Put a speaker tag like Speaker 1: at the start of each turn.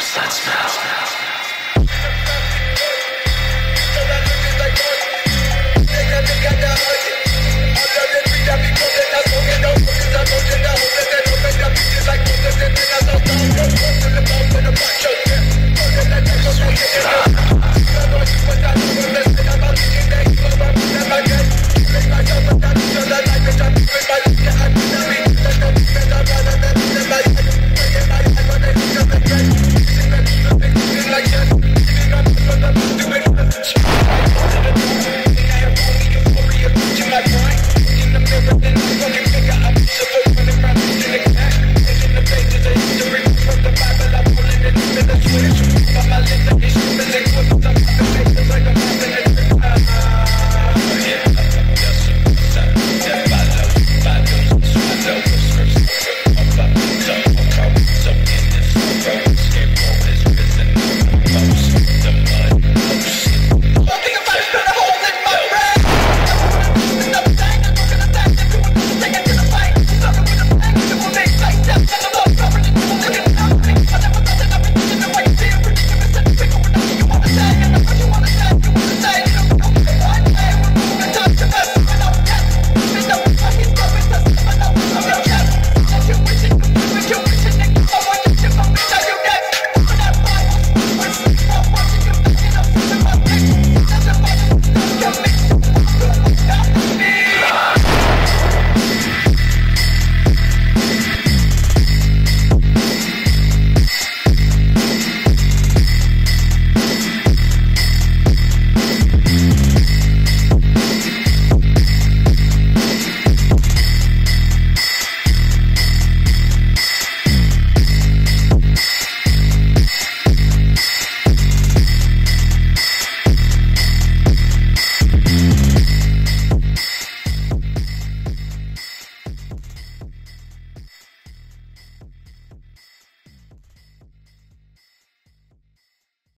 Speaker 1: What's that smell?